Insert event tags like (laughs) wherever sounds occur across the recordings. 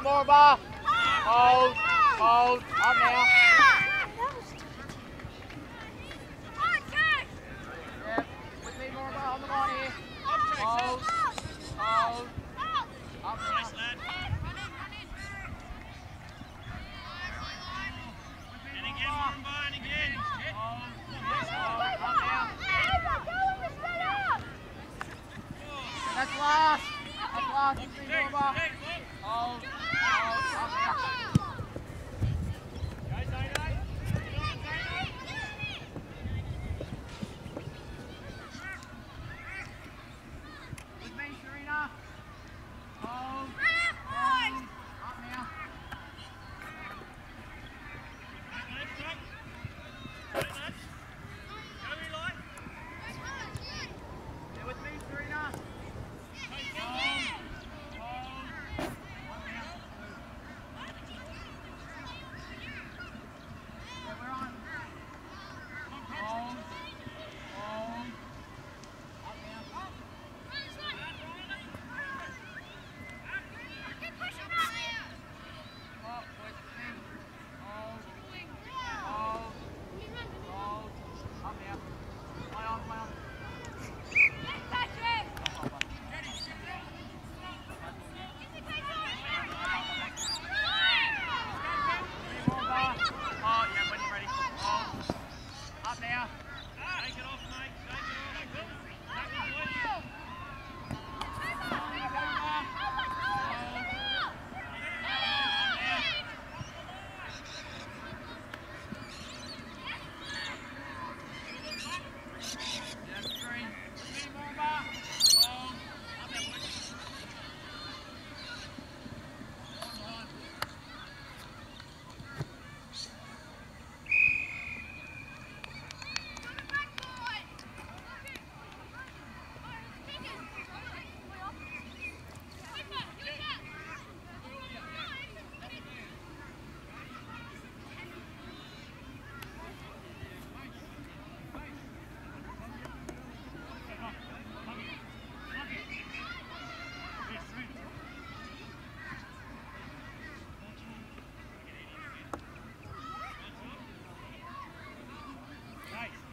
Morba. Hold, hold, up now.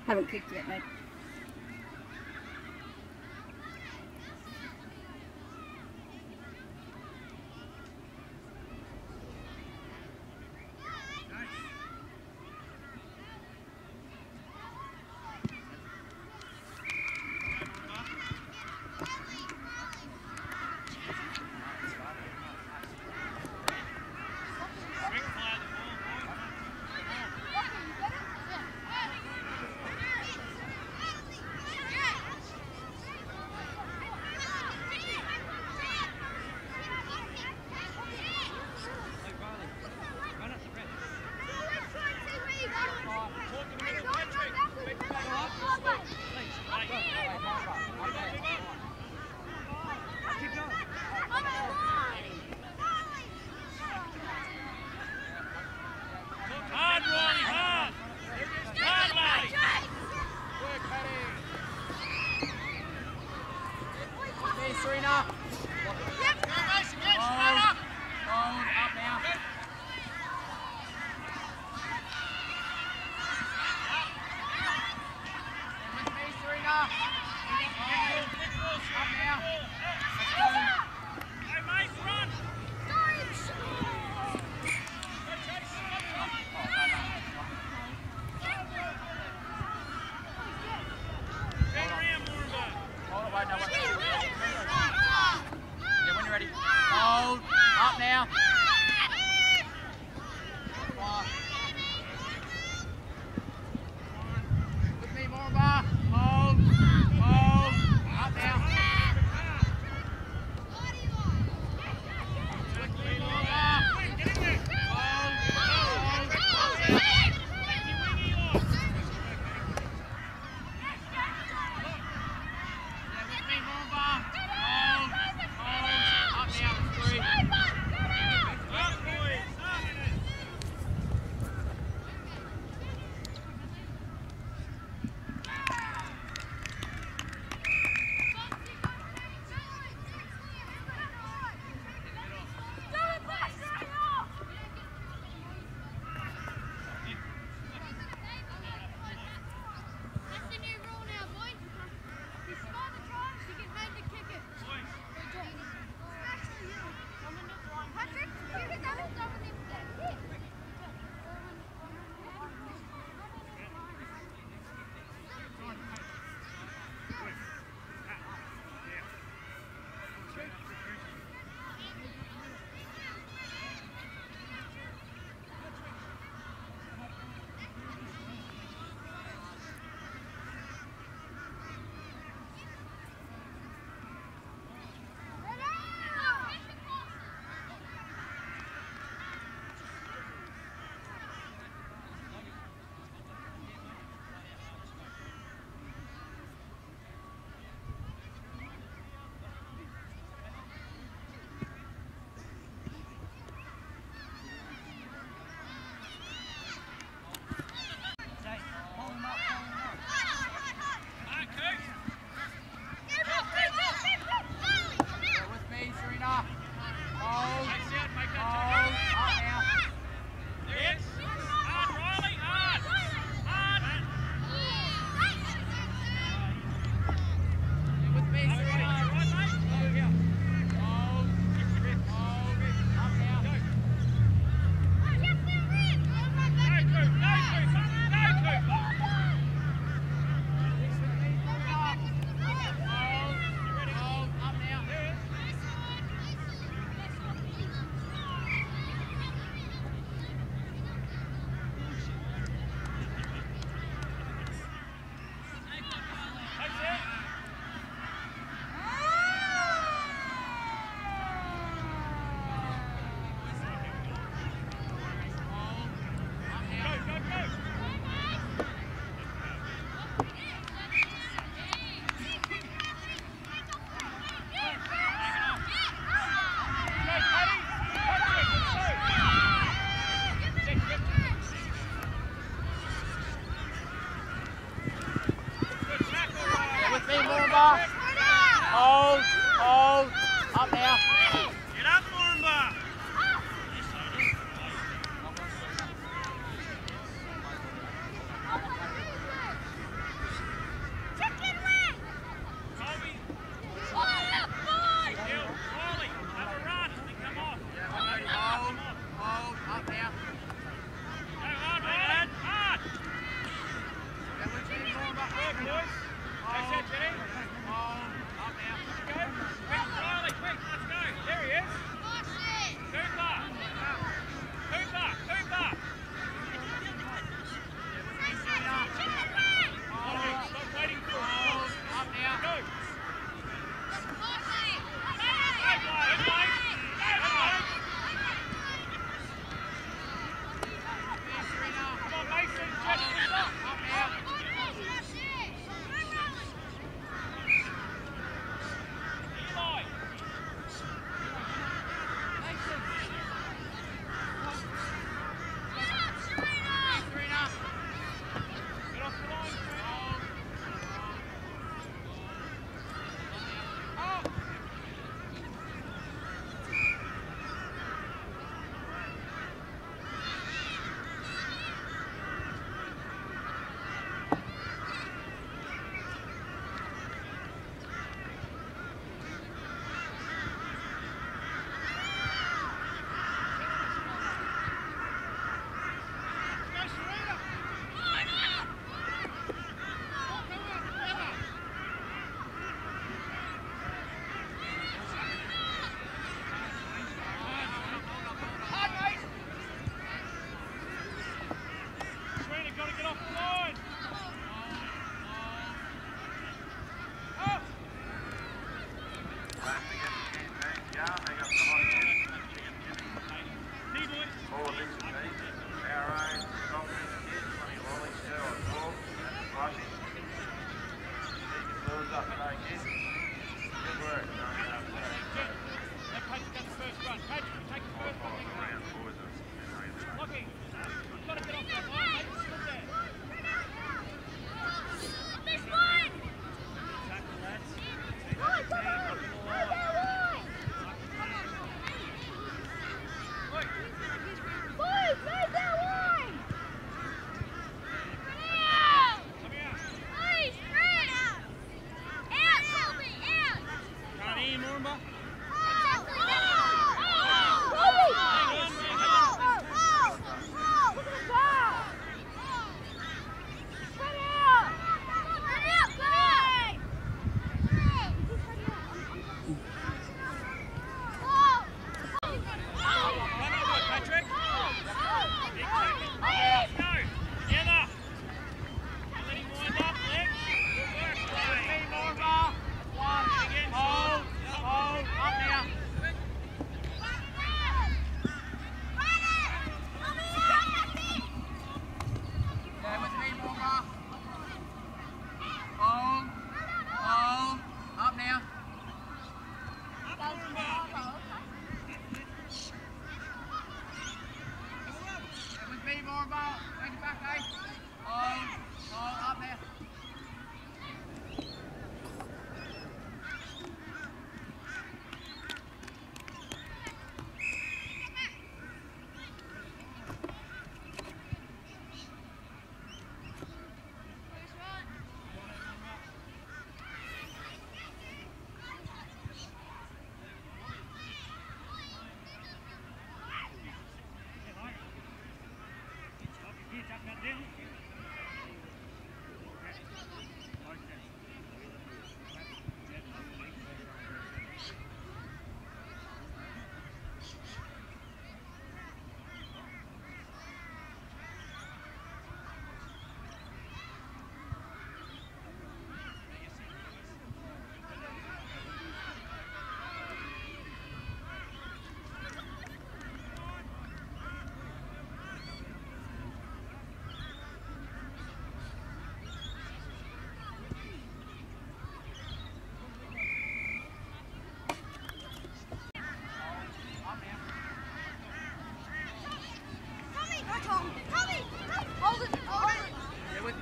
Haven't kicked yet, mate.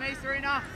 me, Serena.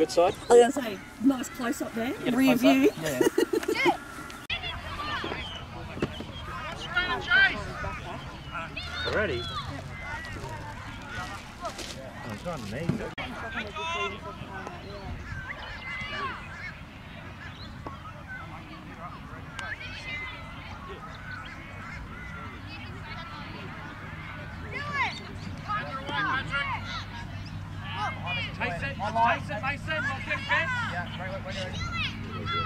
Good side? I was going to say, nice close up there. Rear view. Yeah. Already? Oh, it's not me. though. Mason, Mason, Mason, lock in, Ben.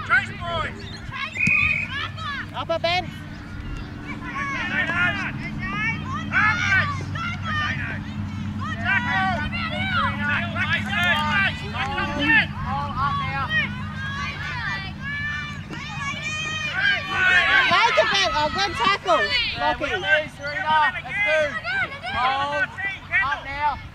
Chase, boys. Upper Ben. Make it Ben. Oh, good tackle. Lockie. Serena, let's. Hold, up now.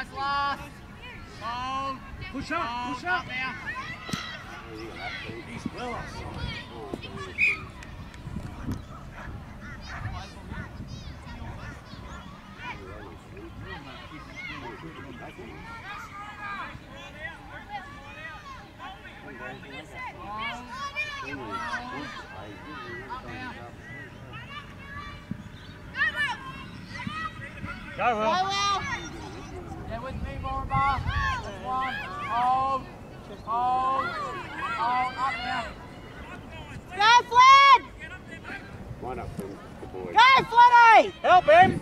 That's last. Hold, Push up, hold, push up up. now. He's well offside. Go, Go, Will. Will. Stay with me, Morba. That's one. Hold, hold, hold, up now. Go, Flynn. Line up for the boys. Go, Flynny. Help him!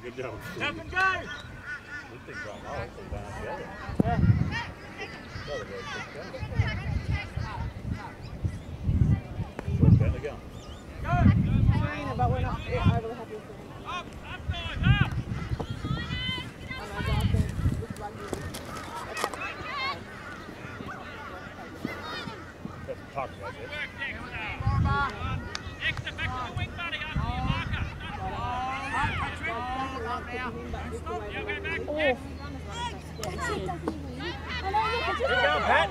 Good job. Help him go! Down together. Where's Bentley going? But we're not overly happy with Up, up, guys, up! That's talk about it. Work Dexter. Morba. Dexter, back to the wing, buddy, up to your marker. Hold, Patrick. Hold, up now. Don't stop. Yeah, go back, Oh. Dex. Keep going, Pat.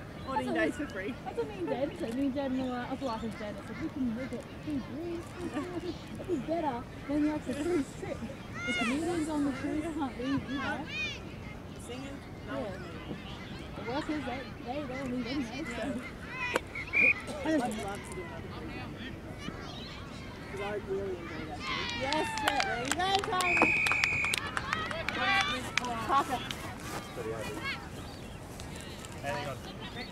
14 days for free. That's what me and Dad said. Me and Dad were up like his dad. I said, we can look at two breeds. It'd be better than like the cruise trip. If the meetings on the cruise can't be, you know. Singing? Yeah. The workers, they, they, they don't need anyway, so. I'd love to do another. Because I really enjoy that. Yes, yeah, there you go, Tony. Parker. Hang on. Right.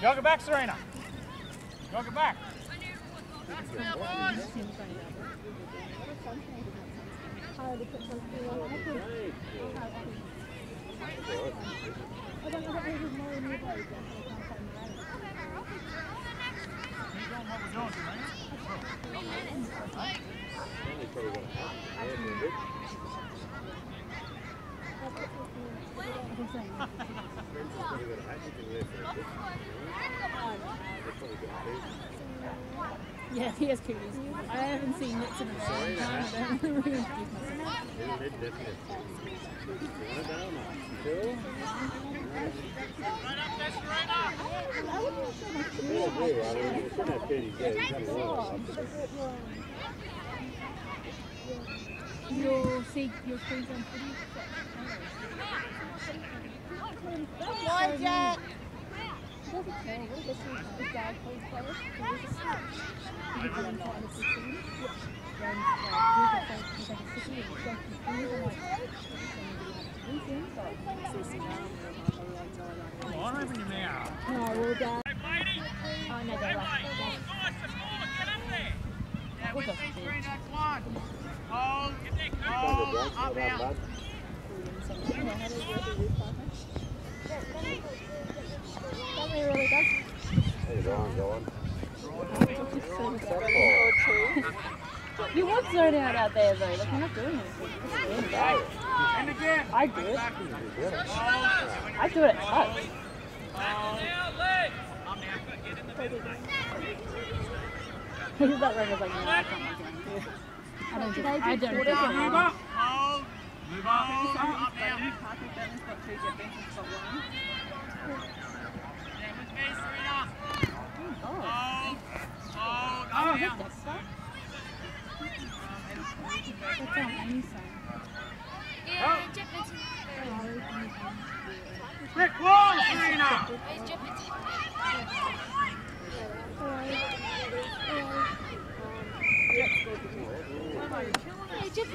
Jog it back, Serena. Jog it back. Hard to Yeah, he has cooties. I haven't seen Nits in a long time. I don't my cooties. Your see your on footy. Come on, Jack. Uh, Come on, open your mouth. No, well. Hey, lady. Oh, no, Hey, they're right. Nice, ball. Get up there. Yeah, with Look me, at Serena, come on. Hold, hold, up, out. That really does. There you go, I'm. You would zone out out there though, like you're not doing anything. Just stand back. And again. I do it. I do it at touch. He's that runner's like, no, I can't make it. I don't do I don't do Move up. Move up, up, out. Yeah, with me, Serena. Oh, Hold, hold, oh, up, out. that stuff. That's on any side. Rick Wall, Serena.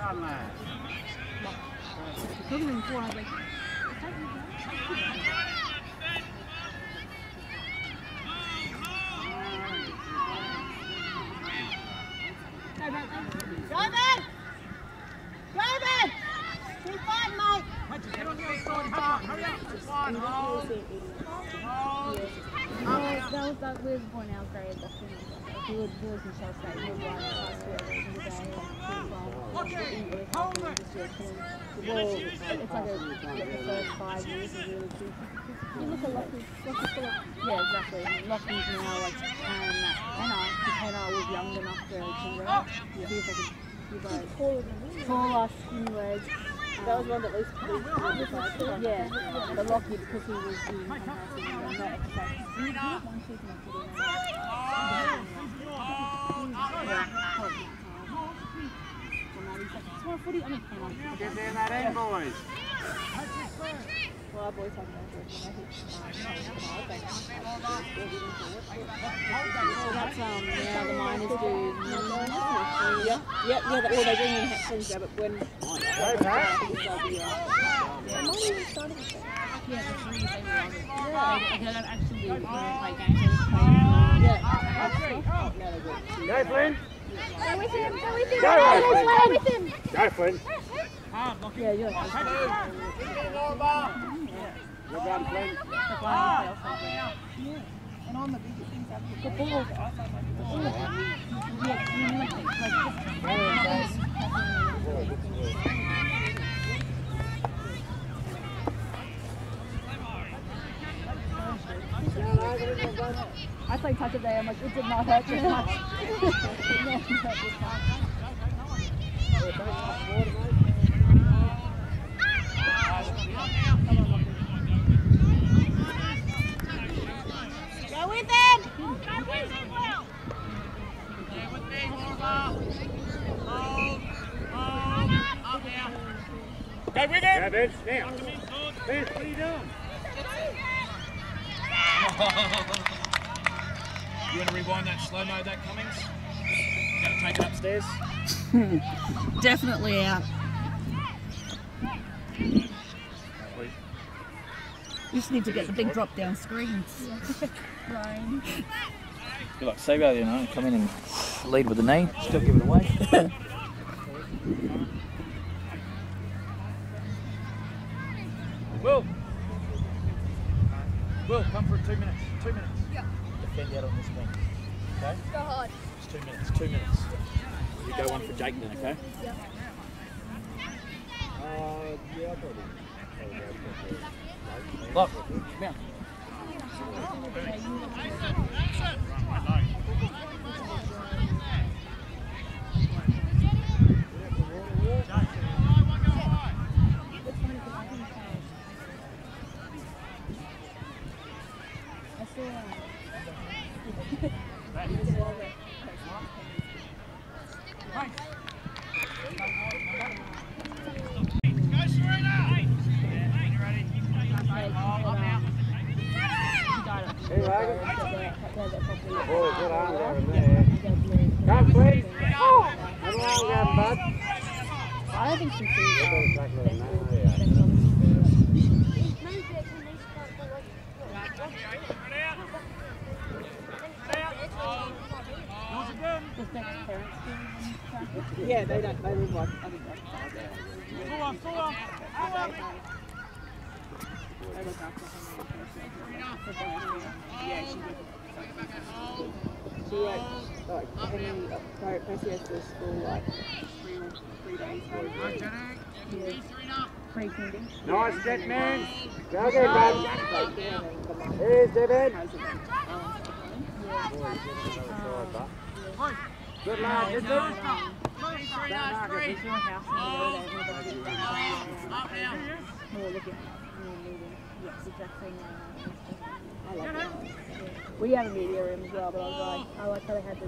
Well done, lad. Took him in four, I was like, Go, Ben. Go, Ben. Keep fighting, mate. Get on your side, Hart. Hurry up. One, hold, hold. that was that was point I was very at the He would he was in Shell State. He would run past whoever in the day. Okay, hold it. Well, it's like a, the first five years is really key. You look at Lockie, Lockie's still, yeah, exactly. Lockie's now like, and Anna, because Hannah was young enough to convert. He was like a, he was like taller, skinny legs. That was one that least pleased Yeah, but Lockie, because he was doing fantastic. And that exercise. Get there that end, boys. Well, our boys have no choice. So that's um yeah yeah, in yeah. Yeah, three they run. Yeah, they don't actually. Go, Flynn. Go with him. Go with him. Go, with. Yeah, you. I played touch today. I'm like, it did not hurt too much. It did not hurt this much. Go with him! Yeah, with me, Morva. Hold, hold, up, out. Go with him. Go, Vince. Now. Vince, what are you doing? (laughs) You want to rewind that slow mo, that Cummings? Going to take it upstairs? (laughs) Definitely out. You just need to get the big drop down screens. Ryan. You're like Sego, you know, come in and Lead with the knee. Still give it away. (laughs) Will. Will, come for two minutes. Two minutes. Yeah. Defend out on this wing. Okay? hard. It's two minutes. Two minutes. You go one for Jake then, okay? Uh, yeah, probably. Look, come here. I saw um, Go, Serena! Hey, hey, you ready? Hey, um, he died of Hey, Logan. Oh, Oh, good arm there in there. Come, please. Come along, there, bud. I don't think she's seen Better it. tackle it now, Thanks, yeah. thanks, obviously. Yours again. Does Beck's parents do any traffic? Yeah, they don't. They live like I think like five hours. Full on, full on. Full on. They look after. Yeah, she did. She like like Henry, uh, Percy has to school like three three days. Four days. Pre-kindy. Nice set, man. Go again, bud. Like, yeah, and then the mum Here's Devin. Good lad, good lad. Is your house in the road? Everybody did More looking, more moving. Yes, exactly. I love that. We have a media room as well, but I was like, oh, I like how they had the,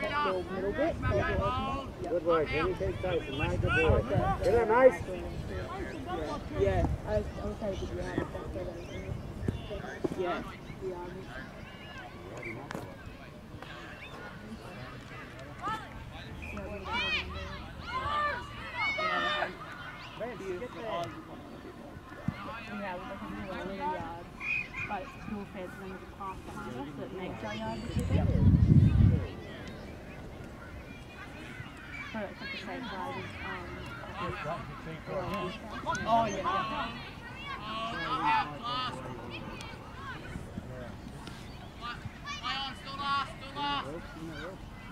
that little middle bit. so it. Good work, Henry. Keep chasing, mate. Good I boy. like that. Get there, mate. Yeah, I was, I was having a good yard if that's where they do. yeah. The. Yeah, we're looking at a little yard. But it's small fence and there's a path behind us that makes our yard look bigger. But it's like the same size as, um, Oh, yeah, yeah.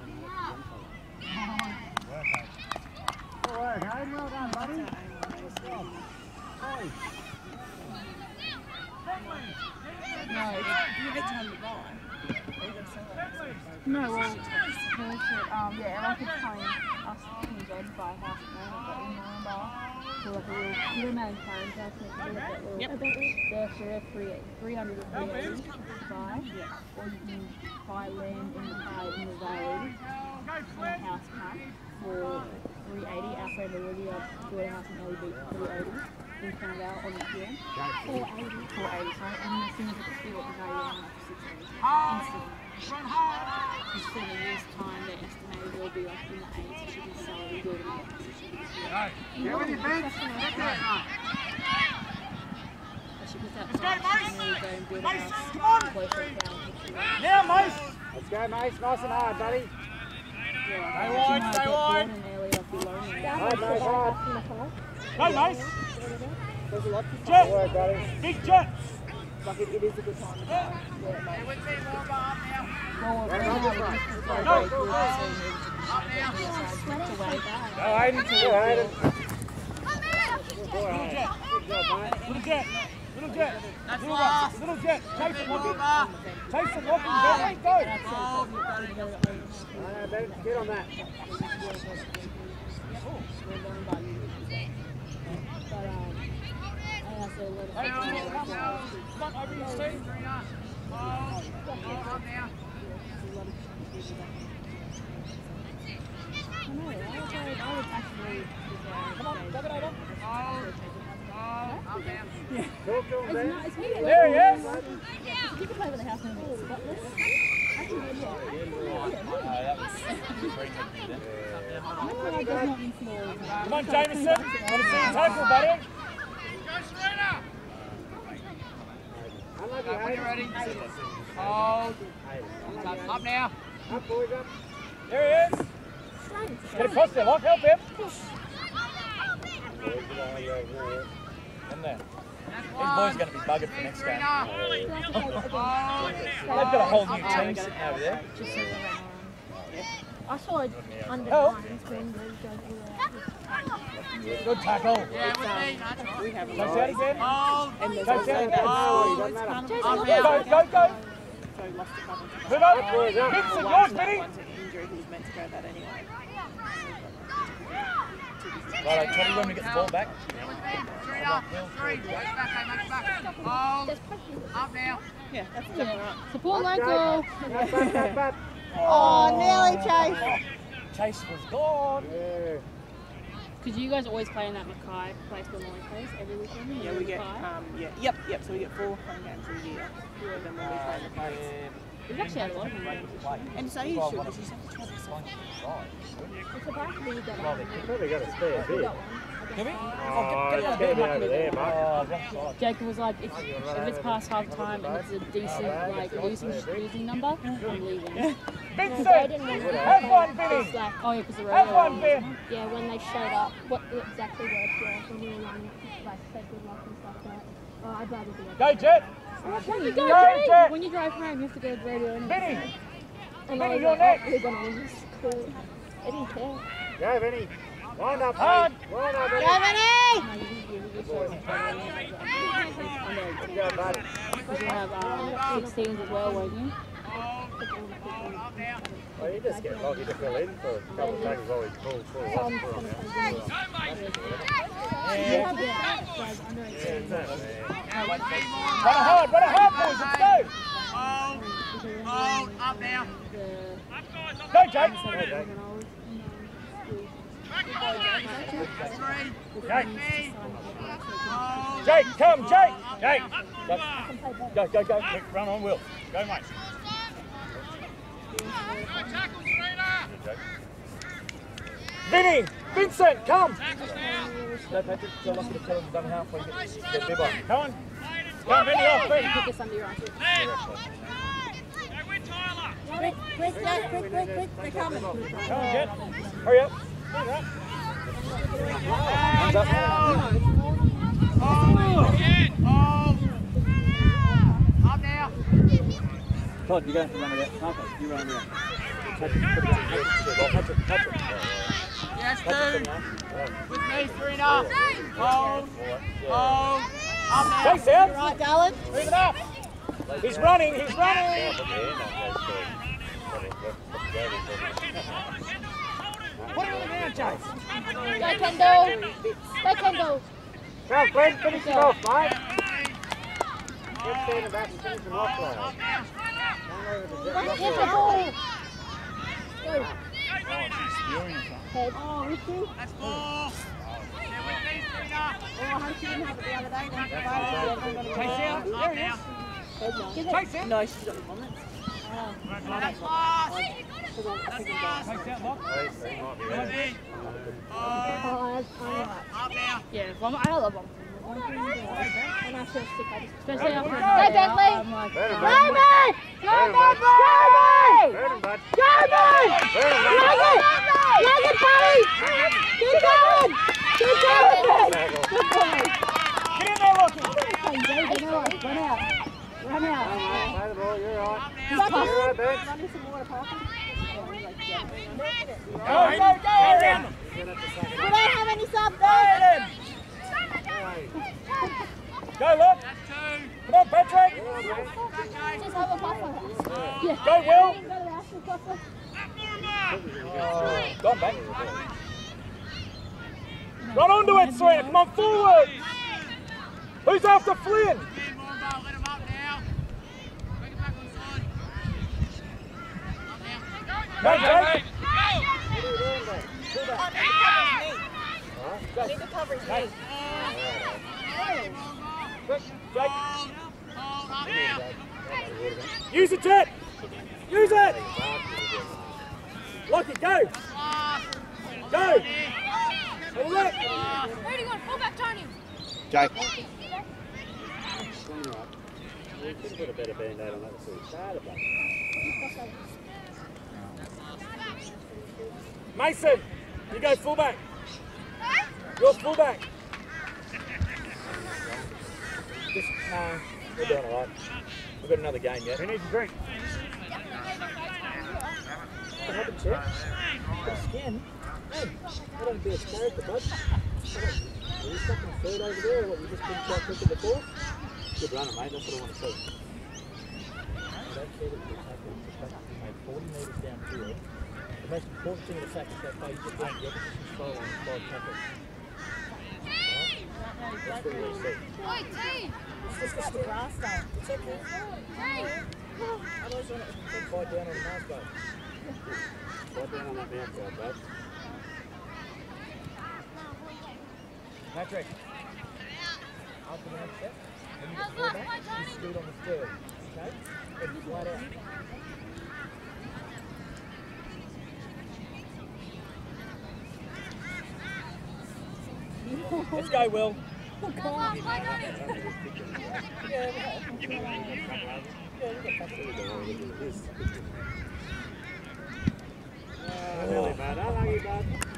Good work, Well done, buddy. No, you get to buy. No, well. Um, yeah, like it's telling us King's Edge buy a house at the but in Moranbah, so like a little, you know, man, parents house next to that little, Yep. they're sure three, 300 or 380 to buy, or you can buy land in the, uh, in the road, in a house pack for 380. Our friend Olivia a house Ellie for 380. We found out on the film. 480. 480, sorry. And as soon as I it see what the value went up to 680. Instantly. In seven years' time, they estimated it will be like in the 80s. It should be selling, building up. So it should Get with your bench. Get there, mate. I should put that Let's go, Mace! and then go and build a Mace, come on! closer down to the Now, Mace. Let's go, mate. Nice and hard, buddy. Stay wide, stay wide. And early, like, be lonely. Hard, mate. Go, Mace. There's a lot to Good Jet. work, buddy. Big jet. Like it, it is a good time to buy. Yeah, mate. Right, now, right. it's like Go, very go, go. a way back. Go, Hayden. Go. Good job, mate. Little jet. Little jet. Little one. Little jet. Chase it, Lockie. Chase it, Lockie. Go, go. Uh, Ben, get on that. But, um, I also let it Hey, come on, Jameson. Want to see you tackle, buddy? Unlucky, When you're ready, hold. Up now. Up, boys, up. There he is. Get across there, Lock. Help him. In there. These boys are going to be buggered for next game. Oh, They've got a whole new team sitting over there. Just so that, I saw it under Help. Good tackle. Yeah, right. We have a Touch that again. Hold. And Touch that Hold. doesn't matter. Up Go, go, go. So lost a couple of Move over. Vincent, yours, Vinny. one's an injury, he was meant to go that anyway. Right, Teddy, when we get the ball back. Yeah. Three enough. Three. It back, it back. Hold. Up now. Yeah, that's exactly right. Support local. Oh, nearly Chase. Chase was gone. Yeah. Because you guys always play in that Mackay place where Molly plays every weekend. Yeah, we get, Mackay. um, yeah, yep, yep, so we get four home games a year. And then when we play the place. We've actually had a lot of them. And so you should, because you have to try to decide. It's about to be that one. Probably got a spare We bit. Got one. Can we? Oh, oh it's spare bit over there, mate. Oh. Jacob was like, if, if it's past half time and it's a decent like losing losing number, I'm leaving. (laughs) Vincent, didn't oh, have one, It's Vinny. like, oh yeah, because the Have radio. one, Vin. Yeah, when they showed up, what the exactly words were when we were young, like said good luck and stuff like that. Oh, I'd rather be. it. Go, Jet. Oh, when you go, Go, home, Jet. when you drive home, you have to go to the radio anyway. Vinny. And I Vinny, was you're like, next. oh, we're gonna win this. Cool. I didn't care. Go, Vinny. Wind up, Hard. mate. Up, Vinny. Go, Vinny! You- you- you just show them. And Go, bud. you have um, 16s as well, won't you? Well, you just get lucky to fill in for a couple of tackles while he's full, full, full, Um, full, yeah. Yeah. have it, like, under Yeah, 18. it's that, man. Yeah, with me more. Run hard, run hard, boys. Let's go. Hold. Hold. Up now. Go, Jake. was Three. Jake. Me. Hold. Jake, come, Jake. Jake. Go, Can play better. go, go, go. Quick, run on, Will. Go, mate. Vinny, Vincent, come. No, Patrick, so lucky to tell him done halfway. Get, get bib on. Come on. Come on, Vinny, off, Vinny. Put this under your arm. Quick, quick, Jack, quick, quick, quick, they're coming. Come on, Jet. Hurry up. Todd, you're going to run it out. Marcus, you run it out. Touch it, touch it, touch it, touch it. Yes, Touch it. With me. Three enough. Hold. Hold. Up now. Chase out. Right, darling? Move it up. He's running, he's running. Put it on the ground, Chase. Go Kendall! Go Kendall! Come, Glenn, finish it off, mate. Let's stand back and finish him off, lad. Get the ball! Go! Head. Oh, Richie. That's four. Yeah, with me. Oh, I didn't have it the other day. Now she's going to Chase out. There he is. Head Yeah, vom- Bentley! Like, Burn him, Go, him, bud. Bentley! Burn him, bud. Go, mate! Burn him, Leg bud. it! Leg it, buddy! Keep going! Keep going, mate! Tackle. Good boy! Get in there, Lockie. Hey, Jay, run out! Run out! Run out! Play the ball, you're right. Up You're now. right, Ben. Run me some water, Parker. Go, go, go. Around them. We don't have any subs Go, there! Ellen. Go, look. That's two. Come on, Patrick. Just have a buffer. Yeah. Go, Will. Go to the actual buffer. Oh, gone back. Run onto it, Serena. Come on, forward. Who's after Flynn? Ten more ball. Let him up now. Bring it back on side. Up now. Go, Jake. Quick, Jake. Hold. Hold. Up now. Use it, Jet. Use it. Lockie, go. Last. Go. Ready. Have a look. Last. Jake. You could put a better band-aid on that before you started, but Mason, you go fullback. You're fullback. Just, no, we're doing all right. We've got another game yet. Who needs a drink? What happened, Chip? Got a skin. Hey, I don't be a character, bud. Are you stuck in third over there, or what, you just been quite quick at the ball? Good runner, mate, that's what I want to see. I don't care that you're tackling, the fact that you made 40 metres downfield. The most important thing in the fact is that play, you get down the opposition goal line in five tackles. That's what you want to see. It's just a step. Grass though. It's okay. Otherwise, you're going down on the mouse guard. Fight down on that mouse guard, bud. Patrick. After the next step, when you get the ball back, you scoot on the third. Okay? And flat out. Let's go, Will. Yeah, we have. Yeah,